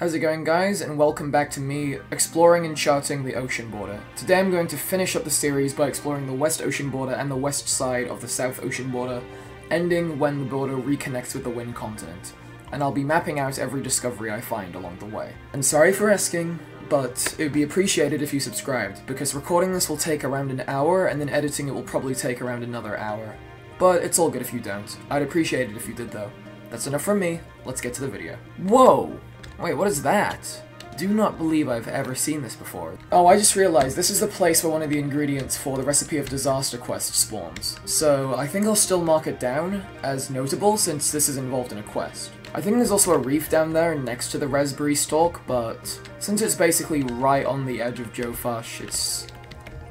How's it going guys, and welcome back to me exploring and charting the ocean border. Today I'm going to finish up the series by exploring the west ocean border and the west side of the south ocean border, ending when the border reconnects with the Wynn continent. And I'll be mapping out every discovery I find along the way. And sorry for asking, but it would be appreciated if you subscribed, because recording this will take around an hour, and then editing it will probably take around another hour. But it's all good if you don't. I'd appreciate it if you did though. That's enough from me, let's get to the video. Whoa! Wait, what is that? Do not believe I've ever seen this before. Oh, I just realized this is the place where one of the ingredients for the recipe of Disaster Quest spawns. So I think I'll still mark it down as notable since this is involved in a quest. I think there's also a reef down there next to the raspberry stalk, but since it's basically right on the edge of Jofash, it's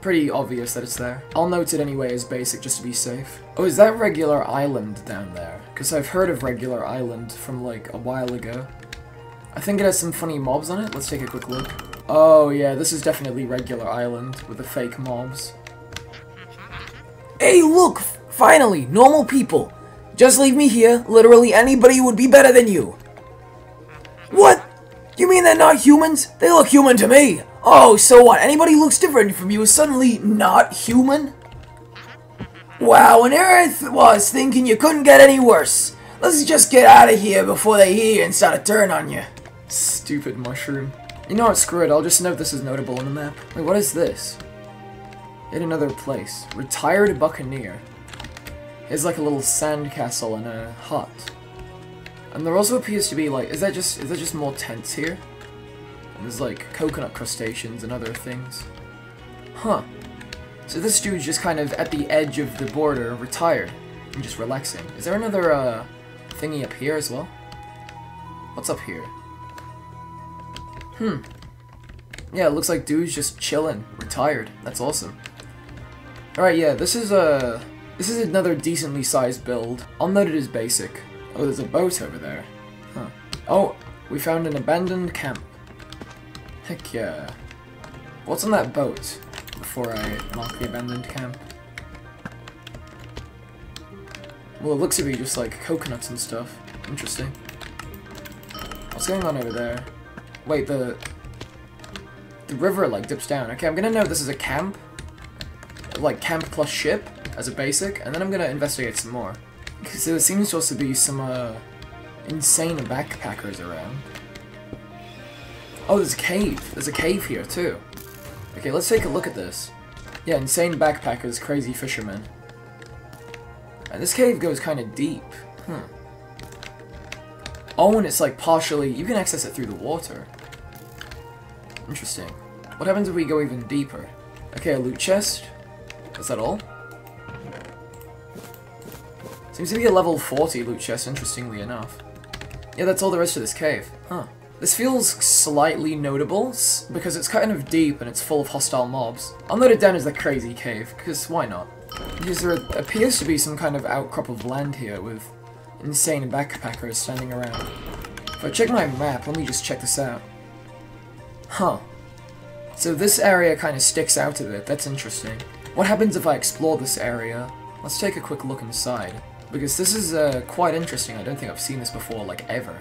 pretty obvious that it's there. I'll note it anyway as basic just to be safe. Oh, is that Regular Island down there? Because I've heard of Regular Island from like a while ago. I think it has some funny mobs on it. Let's take a quick look. Oh yeah, this is definitely Regular Island with the fake mobs. Hey, look! Finally, normal people! Just leave me here. Literally anybody would be better than you. What? You mean they're not humans? They look human to me. Oh, so what? Anybody looks different from you is suddenly not human? Wow, and I was thinking you couldn't get any worse. Let's just get out of here before they hear you and start a turn on you. Stupid mushroom. You know what, screw it, I'll just note this is notable on the map. Wait, what is this? In another place. Retired Buccaneer. It's like a little sand castle and a hut. And there also appears to be like, is that just, is that just more tents here? And there's like coconut crustaceans and other things. Huh. So this dude's just kind of at the edge of the border, retired, and just relaxing. Is there another, uh, thingy up here as well? What's up here? Hmm. Yeah, it looks like dude's just chilling, retired. That's awesome. Alright, yeah, this is a... This is another decently sized build. I'll note it as basic. Oh, there's a boat over there. Huh. Oh, we found an abandoned camp. Heck yeah. What's on that boat? Before I mark the abandoned camp. Well, it looks to be just like coconuts and stuff. Interesting. What's going on over there? Wait, the... The river, like, dips down. Okay, I'm gonna know this is a camp. Like, camp plus ship, as a basic, and then I'm gonna investigate some more. Because there seems to also be some, uh, insane backpackers around. Oh, there's a cave. There's a cave here, too. Okay, let's take a look at this. Yeah, insane backpackers, crazy fishermen. And this cave goes kind of deep. Hmm. Oh, and it's like partially... You can access it through the water. Interesting. What happens if we go even deeper? Okay, a loot chest. Is that all? Seems to be a level 40 loot chest, interestingly enough. Yeah, that's all there is to this cave. Huh. This feels slightly notable, because it's kind of deep and it's full of hostile mobs. I'll note it down as the crazy cave, because why not? Because there appears to be some kind of outcrop of land here with insane backpackers standing around. If I check my map, let me just check this out. Huh. So this area kind of sticks out a bit, that's interesting. What happens if I explore this area? Let's take a quick look inside. Because this is uh, quite interesting, I don't think I've seen this before, like, ever.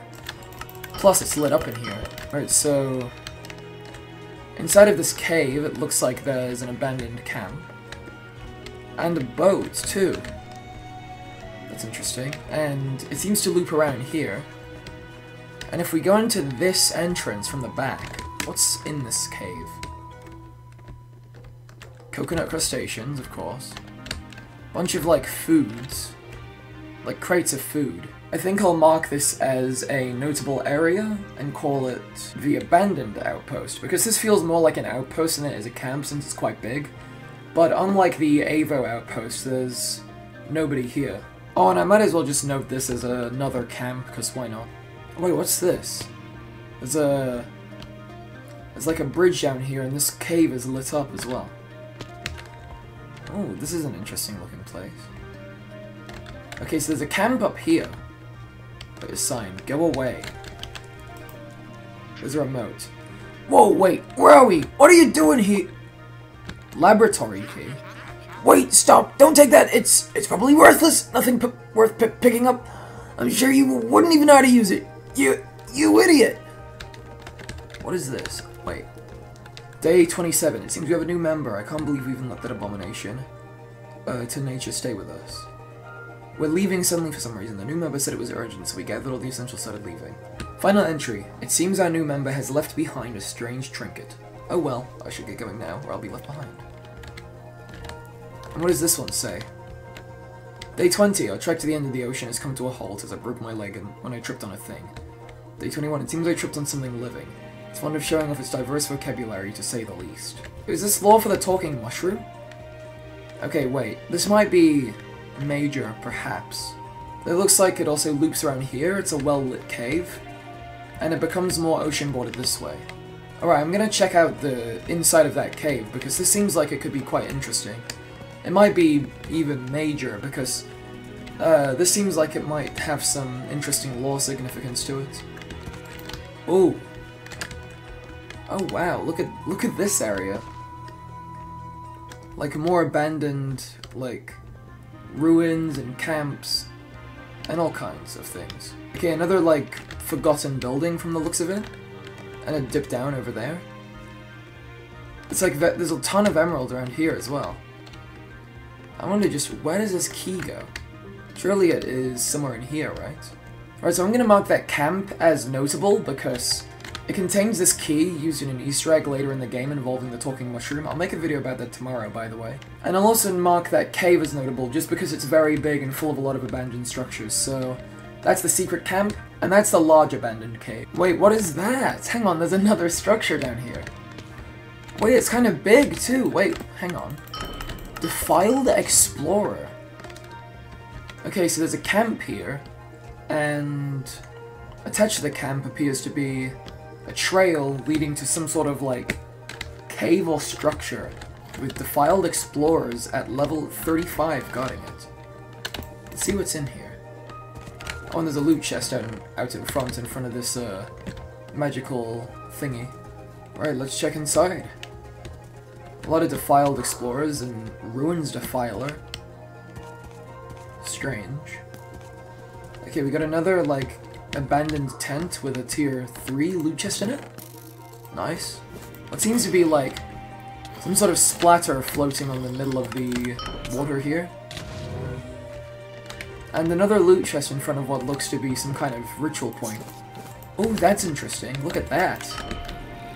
Plus, it's lit up in here. Alright, so... Inside of this cave, it looks like there's an abandoned camp. And a boat, too. That's interesting. And it seems to loop around here. And if we go into this entrance from the back, what's in this cave? Coconut crustaceans, of course. Bunch of, like, foods. Like, crates of food. I think I'll mark this as a notable area and call it the abandoned outpost, because this feels more like an outpost than it is a camp since it's quite big. But unlike the Avo outpost, there's nobody here. Oh, and I might as well just note this as another camp, because why not? Wait, what's this? There's a... There's like a bridge down here, and this cave is lit up as well. Oh, this is an interesting looking place. Okay, so there's a camp up here. There's a sign, go away. There's a remote. Whoa, wait, where are we? What are you doing here? Laboratory key. Wait, stop! Don't take that! It's it's probably worthless! Nothing worth picking up. I'm sure you wouldn't even know how to use it. You, you idiot! What is this? Wait. Day 27. It seems we have a new member. I can't believe we even let that abomination uh, to nature stay with us. We're leaving suddenly for some reason. The new member said it was urgent, so we gathered all the essentials started leaving. Final entry. It seems our new member has left behind a strange trinket. Oh well, I should get going now, or I'll be left behind. And what does this one say? Day 20. Our trek to the end of the ocean has come to a halt as I broke my leg and when I tripped on a thing. Day 21. It seems I tripped on something living. Fond of showing off its diverse vocabulary, to say the least. Is this lore for the talking mushroom? Okay, wait. This might be major, perhaps. It looks like it also loops around here. It's a well-lit cave. And it becomes more ocean bordered this way. Alright, I'm gonna check out the inside of that cave, because this seems like it could be quite interesting. It might be even major, because uh, this seems like it might have some interesting lore significance to it. Ooh. Oh wow, look at look at this area. Like more abandoned, like, ruins and camps, and all kinds of things. Okay, another, like, forgotten building from the looks of it, and a dip down over there. It's like, there's a ton of emerald around here as well. I wonder just, where does this key go? Surely it is somewhere in here, right? Alright, so I'm gonna mark that camp as notable because it contains this key used in an easter egg later in the game involving the talking mushroom. I'll make a video about that tomorrow, by the way. And I'll also mark that cave as notable just because it's very big and full of a lot of abandoned structures, so... That's the secret camp, and that's the large abandoned cave. Wait, what is that? Hang on, there's another structure down here. Wait, it's kind of big, too. Wait, hang on. Defiled Explorer. Okay, so there's a camp here, and attached to the camp appears to be a trail leading to some sort of like cave or structure with defiled explorers at level 35 guarding it. Let's see what's in here. Oh, and there's a loot chest out in, out in front, in front of this uh, magical thingy. Alright, let's check inside. A lot of defiled explorers and ruins defiler. Strange. Okay, we got another, like, abandoned tent with a tier 3 loot chest in it. Nice. What seems to be like some sort of splatter floating on the middle of the water here. And another loot chest in front of what looks to be some kind of ritual point. Oh, that's interesting. Look at that.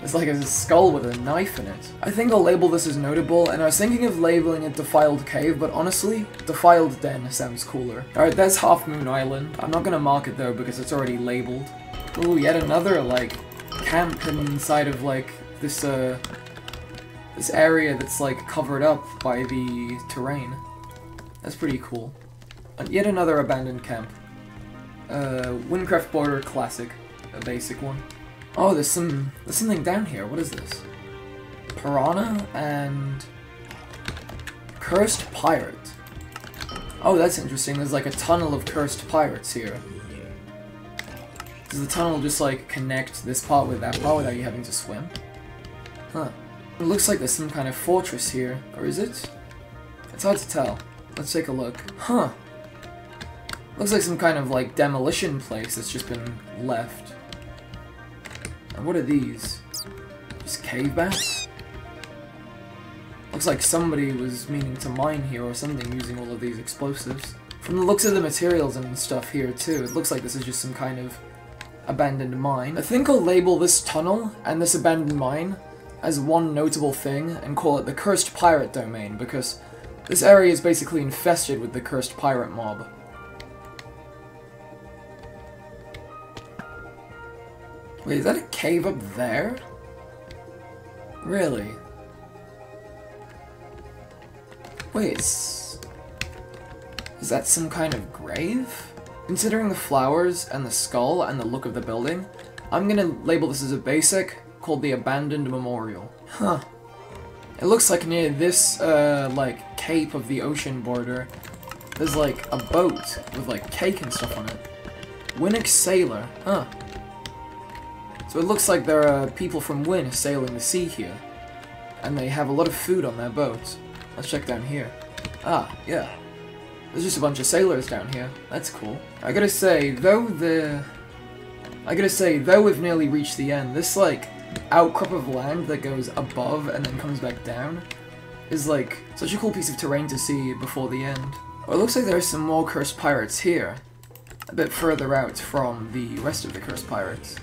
It's like a skull with a knife in it. I think I'll label this as notable, and I was thinking of labeling it Defiled Cave, but honestly, Defiled Den sounds cooler. Alright, that's Half Moon Island. I'm not gonna mark it though, because it's already labeled. Oh, yet another, like, camp inside of, like, this, uh, this area that's, like, covered up by the terrain. That's pretty cool. And yet another abandoned camp. Uh, Wynncraft Border Classic. A basic one. Oh, there's some there's something down here. What is this? Piranha and Cursed Pirate. Oh, that's interesting. There's like a tunnel of cursed pirates here. Does the tunnel just like connect this part with that part without you having to swim? Huh. It looks like there's some kind of fortress here. Or is it? It's hard to tell. Let's take a look. Huh. Looks like some kind of like demolition place that's just been left. And what are these? Just cave bats? Looks like somebody was meaning to mine here or something using all of these explosives. From the looks of the materials and stuff here too, it looks like this is just some kind of abandoned mine. I think I'll label this tunnel and this abandoned mine as one notable thing and call it the Cursed Pirate Domain because this area is basically infested with the Cursed Pirate mob. Wait, is that a cave up there? Really? Wait, is, is that some kind of grave? Considering the flowers and the skull and the look of the building, I'm gonna label this as a basic called the Abandoned Memorial. Huh. It looks like near this, uh, like, cape of the ocean border, there's like a boat with like cake and stuff on it. Winnick Sailor, huh. So it looks like there are people from Wynn sailing the sea here. And they have a lot of food on their boats. Let's check down here. Ah, yeah. There's just a bunch of sailors down here. That's cool. I gotta say, though the... I gotta say, though we've nearly reached the end, this, like, outcrop of land that goes above and then comes back down is like such a cool piece of terrain to see before the end. Oh, it looks like there's some more cursed pirates here, a bit further out from the rest of the cursed pirates.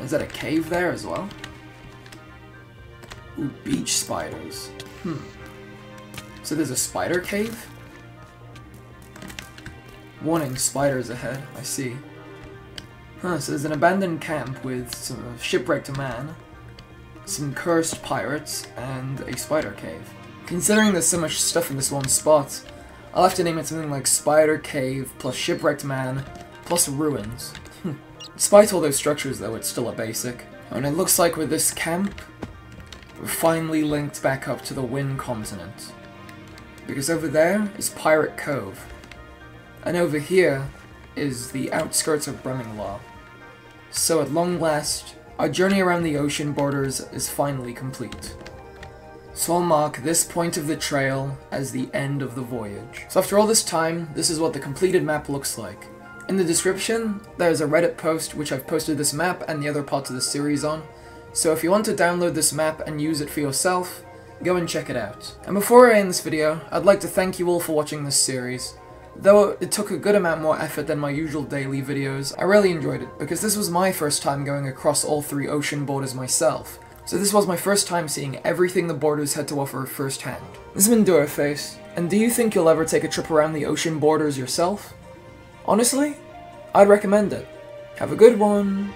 Is that a cave there as well? Ooh, beach spiders. Hmm. So there's a spider cave? Warning, spiders ahead, I see. Huh, so there's an abandoned camp with some shipwrecked man, some cursed pirates, and a spider cave. Considering there's so much stuff in this one spot, I'll have to name it something like Spider Cave plus Shipwrecked Man plus Ruins. Despite all those structures though, it's still a basic. And it looks like with this camp, we're finally linked back up to the Wynn continent. Because over there is Pirate Cove. And over here is the outskirts of Bremminglar. So at long last, our journey around the ocean borders is finally complete. So I'll mark this point of the trail as the end of the voyage. So after all this time, this is what the completed map looks like. In the description, there's a Reddit post which I've posted this map and the other parts of the series on, so if you want to download this map and use it for yourself, go and check it out. And before I end this video, I'd like to thank you all for watching this series. Though it took a good amount more effort than my usual daily videos, I really enjoyed it, because this was my first time going across all three ocean borders myself, so this was my first time seeing everything the borders had to offer firsthand. This has been DuoFace, and do you think you'll ever take a trip around the ocean borders yourself? Honestly, I'd recommend it. Have a good one.